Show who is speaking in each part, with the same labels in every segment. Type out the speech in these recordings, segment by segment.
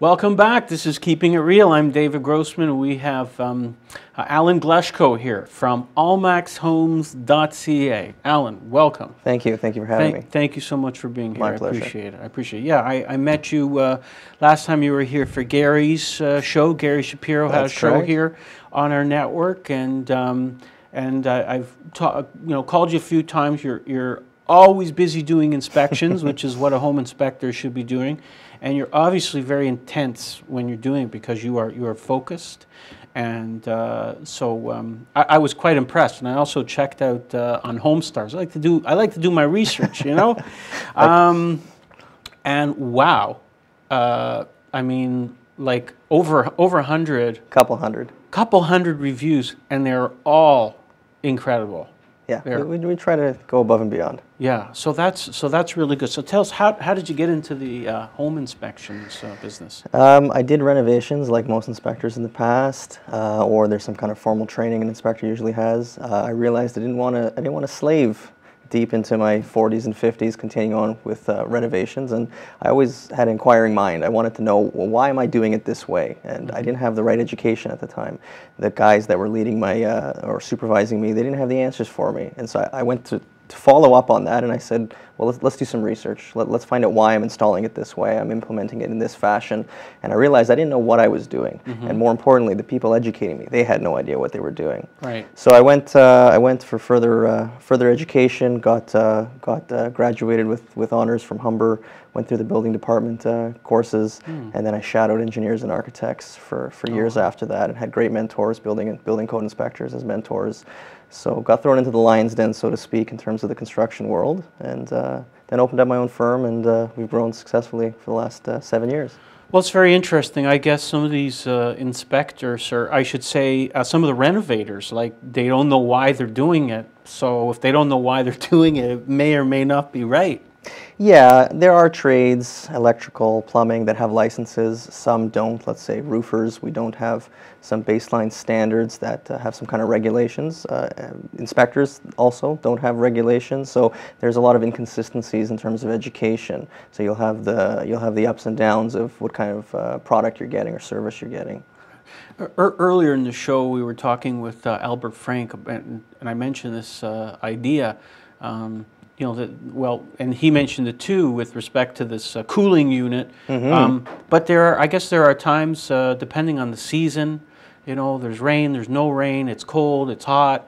Speaker 1: Welcome back. This is Keeping It Real. I'm David Grossman. We have um, uh, Alan Glushko here from allmaxhomes.ca. Alan, welcome.
Speaker 2: Thank you. Thank you for having
Speaker 1: thank,
Speaker 2: me.
Speaker 1: Thank you so much for being here.
Speaker 2: My
Speaker 1: I
Speaker 2: pleasure.
Speaker 1: appreciate it. I appreciate it. Yeah, I, I met you uh, last time you were here for Gary's uh, show. Gary Shapiro had a show
Speaker 2: correct.
Speaker 1: here on our network, and um, and uh, I've ta- you know called you a few times. You're you're always busy doing inspections, which is what a home inspector should be doing, and you're obviously very intense when you're doing it because you are you are focused. And uh, so um, I, I was quite impressed, and I also checked out uh, on HomeStars. I like to do I like to do my research, you know. um, and wow, uh, I mean, like over over a hundred,
Speaker 2: Couple hundred.
Speaker 1: couple hundred reviews, and they're all incredible.
Speaker 2: Yeah, we, we, we try to go above and beyond.
Speaker 1: Yeah, so that's so that's really good. So tell us how how did you get into the uh, home inspections uh, business?
Speaker 2: Um, I did renovations like most inspectors in the past, uh, or there's some kind of formal training an inspector usually has. Uh, I realized I didn't want to. I didn't want to slave deep into my 40s and 50s, continuing on with uh, renovations, and I always had an inquiring mind. I wanted to know well, why am I doing it this way, and I didn't have the right education at the time. The guys that were leading my uh, or supervising me, they didn't have the answers for me, and so I, I went to to follow up on that, and I said, well, let's, let's do some research. Let, let's find out why I'm installing it this way. I'm implementing it in this fashion. And I realized I didn't know what I was doing. And more importantly, the people educating me, they had no idea what they were doing.
Speaker 1: Right.
Speaker 2: So I went, uh, I went for further, uh, further education, got, uh, got uh, graduated with, with honors from Humber, went through the building department uh, courses, and then I shadowed engineers and architects for, for years after that and had great mentors, building, building code inspectors as mentors. So got thrown into the lion's den, so to speak, in terms of the construction world, and uh, then opened up my own firm, and uh, we've grown successfully for the last uh, seven years.
Speaker 1: Well, it's very interesting. I guess some of these uh, inspectors, or I should say, uh, some of the renovators, like they don't know why they're doing it. So if they don't know why they're doing it, it may or may not be right.
Speaker 2: Yeah, there are trades, electrical, plumbing, that have licenses. Some don't. Let's say roofers, we don't have some baseline standards that uh, have some kind of regulations. Uh, um, inspectors also don't have regulations. So there's a lot of inconsistencies in terms of education. So you'll have the you'll have the ups and downs of what kind of uh, product you're getting or service you're getting.
Speaker 1: Er- er- earlier in the show, we were talking with uh, Albert Frank, and, and I mentioned this uh, idea. Um, you know, that, well, and he mentioned the two with respect to this uh, cooling unit. Um, but there are, I guess, there are times, uh, depending on the season, you know, there's rain, there's no rain, it's cold, it's hot.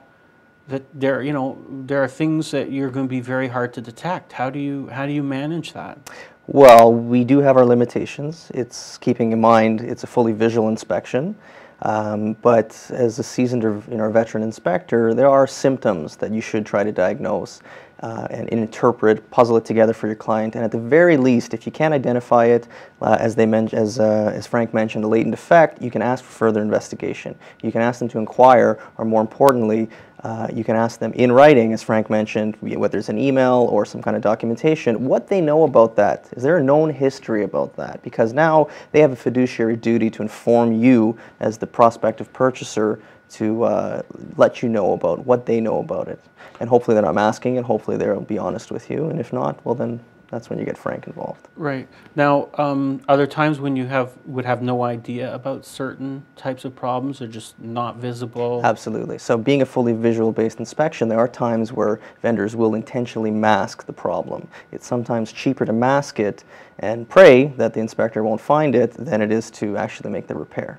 Speaker 1: That there, you know, there are things that you're going to be very hard to detect. How do you, how do you manage that?
Speaker 2: Well, we do have our limitations. It's keeping in mind it's a fully visual inspection. Um, but as a seasoned or you know, veteran inspector, there are symptoms that you should try to diagnose uh, and interpret, puzzle it together for your client. And at the very least, if you can't identify it, uh, as they men- as, uh, as Frank mentioned, a latent defect, you can ask for further investigation. You can ask them to inquire, or more importantly, uh, you can ask them in writing, as Frank mentioned, whether it's an email or some kind of documentation, what they know about that. Is there a known history about that? Because now they have a fiduciary duty to inform you as the prospective purchaser to uh, let you know about what they know about it. And hopefully they're not masking and hopefully they'll be honest with you. And if not, well then that's when you get Frank involved.
Speaker 1: Right. Now, um, are there times when you have would have no idea about certain types of problems? They're just not visible.
Speaker 2: Absolutely. So, being a fully visual based inspection, there are times where vendors will intentionally mask the problem. It's sometimes cheaper to mask it and pray that the inspector won't find it than it is to actually make the repair.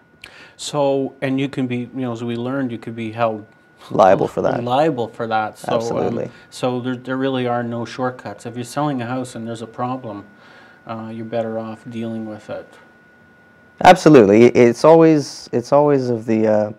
Speaker 1: So, and you can be, you know, as we learned, you could be held
Speaker 2: Liable for that.
Speaker 1: liable for that. So, um,
Speaker 2: Absolutely.
Speaker 1: so there, there really are no shortcuts. If you're selling a house and there's a problem, uh, you're better off dealing with it.
Speaker 2: Absolutely. It's always it's always of the uh,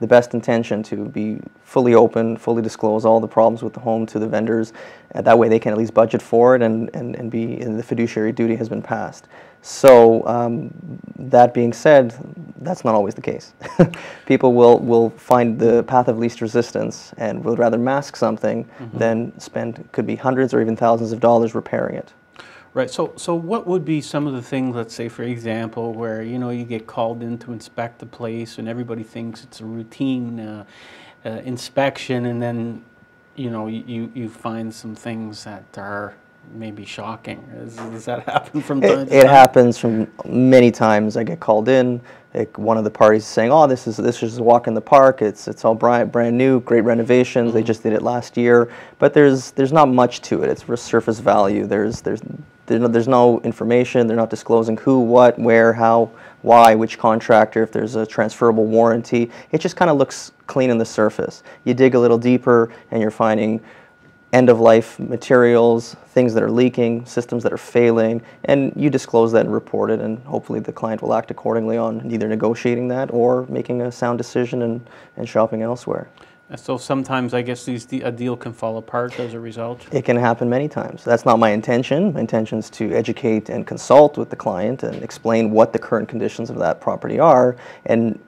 Speaker 2: the best intention to be fully open, fully disclose all the problems with the home to the vendors. Uh, that way, they can at least budget for it, and and, and be and the fiduciary duty has been passed. So um, that being said, that's not always the case. People will will find the path of least resistance and would rather mask something than spend could be hundreds or even thousands of dollars repairing it.
Speaker 1: Right. So, so what would be some of the things, let's say, for example, where you know you get called in to inspect the place, and everybody thinks it's a routine uh, uh, inspection, and then you know you you find some things that are maybe shocking. Is, does that happen from time
Speaker 2: It,
Speaker 1: to
Speaker 2: it happens from many times. I get called in. Like one of the parties is saying, "Oh, this is this is a walk in the park. It's it's all brand brand new, great renovations. They mm-hmm. just did it last year." But there's there's not much to it. It's surface value. There's there's there's no, there's no information. They're not disclosing who, what, where, how, why, which contractor. If there's a transferable warranty, it just kind of looks clean on the surface. You dig a little deeper, and you're finding end of life materials, things that are leaking, systems that are failing, and you disclose that and report it, and hopefully the client will act accordingly on either negotiating that or making a sound decision and, and shopping elsewhere.
Speaker 1: So sometimes I guess these a deal can fall apart as a result.
Speaker 2: It can happen many times. That's not my intention. My intention is to educate and consult with the client and explain what the current conditions of that property are and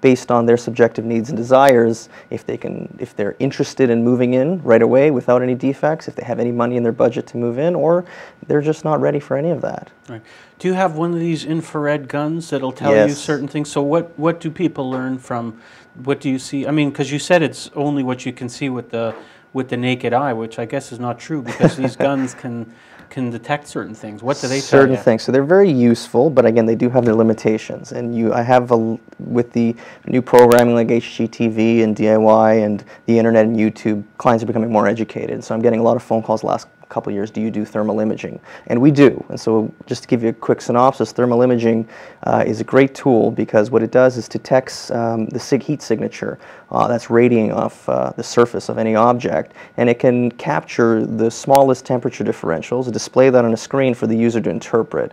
Speaker 2: based on their subjective needs and desires if they can if they're interested in moving in right away without any defects if they have any money in their budget to move in or they're just not ready for any of that
Speaker 1: Right. Do you have one of these infrared guns that'll tell you certain things? So what what do people learn from? What do you see? I mean, because you said it's only what you can see with the with the naked eye, which I guess is not true because these guns can can detect certain things. What do they
Speaker 2: certain
Speaker 1: tell you?
Speaker 2: things. So they're very useful, but again, they do have their limitations. And you, I have a, with the new programming like HGTV and DIY and the internet and YouTube, clients are becoming more educated. So I'm getting a lot of phone calls last couple years. Do you do thermal imaging? And we do. And so just to give you a quick synopsis, thermal imaging uh, is a great tool because what it does is detects um, the sig- heat signature uh, that's radiating off uh, the surface of any object, and it can capture the smallest temperature differentials, display that on a screen for the user to interpret.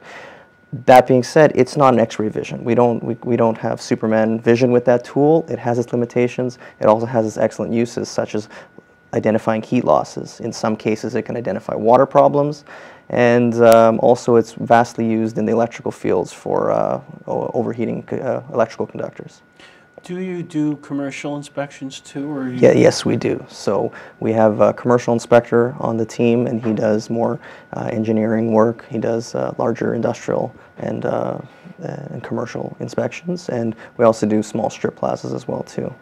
Speaker 2: That being said, it's not an X-ray vision. We don't we, we don't have Superman vision with that tool. It has its limitations. It also has its excellent uses, such as identifying heat losses. In some cases, it can identify water problems, and um, also it's vastly used in the electrical fields for uh, overheating uh, electrical conductors.
Speaker 1: Do you do commercial inspections too, or you
Speaker 2: Yeah, yes, we do. So we have a commercial inspector on the team, and he does more uh, engineering work. He does uh, larger industrial and, uh, and commercial inspections, and we also do small strip plazas as well too,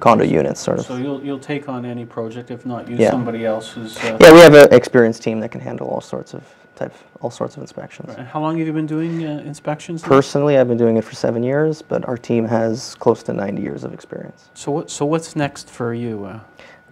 Speaker 2: condo units, sort of.
Speaker 1: So you'll you'll take on any project, if not use
Speaker 2: Yeah.
Speaker 1: somebody else who's. Uh,
Speaker 2: yeah, we have an experienced team that can handle all sorts of type, all sorts of inspections.
Speaker 1: How long have you been doing uh, inspections?
Speaker 2: Personally, I've been doing it for seven years, but our team has close to 90 years of experience.
Speaker 1: So what so what's next for you? Uh,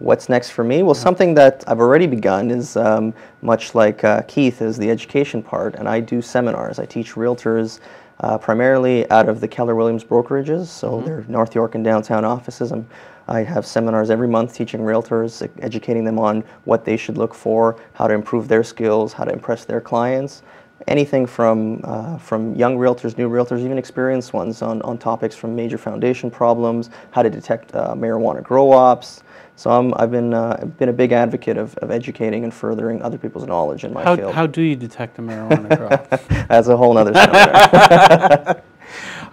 Speaker 2: What's next for me? Well, something that I've already begun is um, much like uh, Keith is the education part, and I do seminars. I teach realtors uh, primarily out of the Keller Williams brokerages, so they're North York and downtown offices. I'm, I have seminars every month teaching realtors, educating them on what they should look for, how to improve their skills, how to impress their clients. Anything from, uh, from young realtors, new realtors, even experienced ones on, on topics from major foundation problems, how to detect uh, marijuana grow ops. So I'm, I've been, uh, been a big advocate of, of educating and furthering other people's knowledge in my
Speaker 1: how
Speaker 2: field.
Speaker 1: how do you detect a marijuana crop?
Speaker 2: That's a whole other seminar.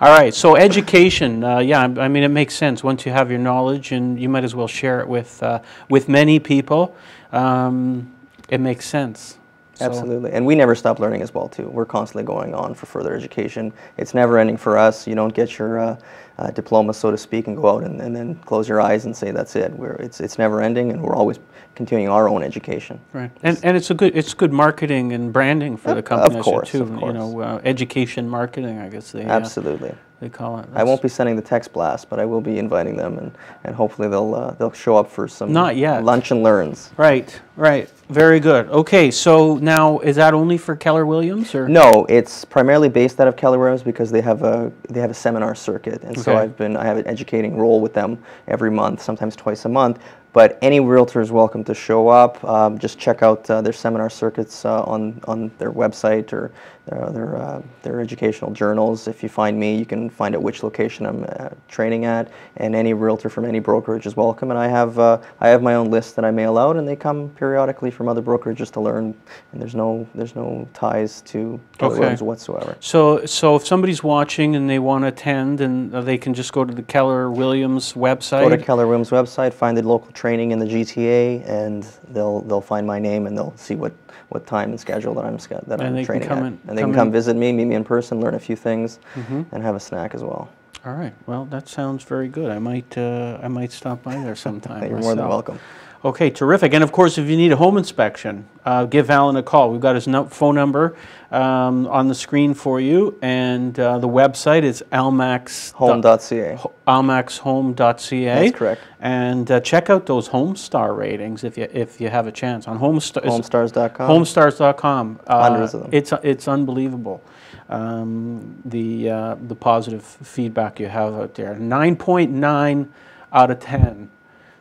Speaker 1: All right, so education, uh, yeah, I I mean, it makes sense once you have your knowledge, and you might as well share it with uh, with many people. Um, it makes sense. So-
Speaker 2: Absolutely. And we never stop learning as well, too. We're constantly going on for further education. It's never ending for us. You don't get your uh, uh, diploma, so to speak, and go out and, and then close your eyes and say that's it. We're, it's, it's never ending, and we're always continuing our own education.
Speaker 1: Right, and and it's a good it's good marketing and branding for the
Speaker 2: Of-
Speaker 1: company
Speaker 2: of course,
Speaker 1: too.
Speaker 2: of
Speaker 1: You know, uh, education marketing, I guess they uh,
Speaker 2: Absolutely.
Speaker 1: They call it.
Speaker 2: I won't be sending the text blast, but I will be inviting them, and, and hopefully they'll, uh, they'll show up for some
Speaker 1: Not yet.
Speaker 2: lunch and learns.
Speaker 1: Right, right, very good. Okay, so now is that only for Keller Williams or
Speaker 2: No, it's primarily based out of Keller Williams because they have a they have a seminar circuit, and so I've been I have an educating role with them every month, sometimes twice a month. But any realtor is welcome to show up. Um, just check out uh, their seminar circuits uh, on on their website or their their, uh, their educational journals. If you find me, you can find out which location I'm uh, training at, and any realtor from any brokerage is welcome. And I have uh, I have my own list that I mail out, and they come periodically from other brokerages to learn. And there's no there's no ties to Keller
Speaker 1: Okay.
Speaker 2: Williams whatsoever.
Speaker 1: So, so if somebody's watching and they want to attend, and uh, they can just go to the Keller Williams website.
Speaker 2: Go to Keller Williams website, find the local training in the GTA, and they'll they'll find my name and they'll see what, what time and schedule that I'm that
Speaker 1: And
Speaker 2: I'm
Speaker 1: they can
Speaker 2: training
Speaker 1: come
Speaker 2: at.
Speaker 1: in-
Speaker 2: and they
Speaker 1: come
Speaker 2: can come
Speaker 1: in-
Speaker 2: visit me, meet me in person, learn a few things,
Speaker 1: Mm-hmm.
Speaker 2: and have a snack as well.
Speaker 1: All right. Well, that sounds very good. I might uh, I might stop by there sometime.
Speaker 2: You're more than welcome.
Speaker 1: Okay, terrific. And of course, if you need a home inspection, uh, give Alan a call. We've got his no- phone number um, on the screen for you, and uh, the website is allmax.
Speaker 2: Home.ca.
Speaker 1: allmaxhome.ca.
Speaker 2: That's correct.
Speaker 1: And uh, check out those home star ratings if you if you have a chance on Homestar.
Speaker 2: Homestars.com.
Speaker 1: Homestars.com. Uh,
Speaker 2: Hundreds of them.
Speaker 1: It's it's unbelievable. Um, the uh, the positive feedback you have out there. Nine point nine out of ten.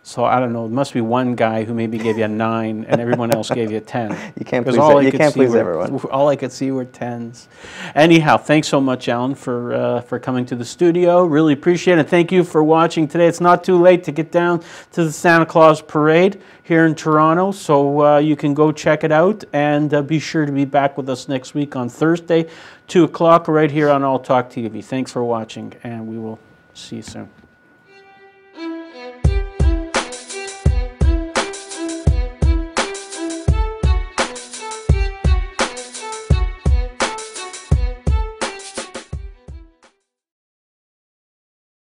Speaker 1: So I don't know. It must be one guy who maybe gave you a nine, and everyone else gave you a ten.
Speaker 2: You can't please
Speaker 1: all
Speaker 2: you can't please
Speaker 1: were-
Speaker 2: everyone.
Speaker 1: All I could see were tens. Anyhow, thanks so much, Alan, for uh, for coming to the studio. Really appreciate it. Thank you for watching today. It's not too late to get down to the Santa Claus Parade here in Toronto, so uh, you can go check it out. And uh, be sure to be back with us next week on Thursday, two o'clock, right here on All Talk TV. Thanks for watching, and we will see you soon.